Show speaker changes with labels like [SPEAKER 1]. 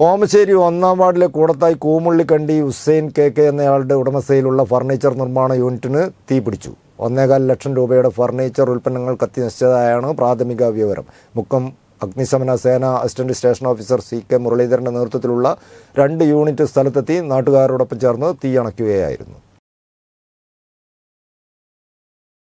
[SPEAKER 1] ഓമശ്ശേരി ഒന്നാം വാർഡിലെ Koodathayi Koomullikandi Hussain K K എന്നയാളുടെ ഉടമസ്ഥയിലുള്ള ഫർണിച്ചർ നിർമ്മാണ യൂണിറ്റിന് തീപിടിച്ചു ഒന്നേകാൽ ലക്ഷം രൂപയുടെ ഫർണിച്ചർ ഉൽപ്പന്നങ്ങൾ കത്തി നശിച്ചതായാണ് പ്രാഥമിക വിവരം. മുക്കം അഗ്നിശമന സേന assistant station officer C K മുരളീധരന്റെ നേതൃത്വത്തിലുള്ള രണ്ട് യൂണിറ്റ് സ്ഥലത്തെത്തി നാട്ടുകാരോടൊപ്പം ചേർന്ന് തീയണയ്ക്കുകയായിരുന്നു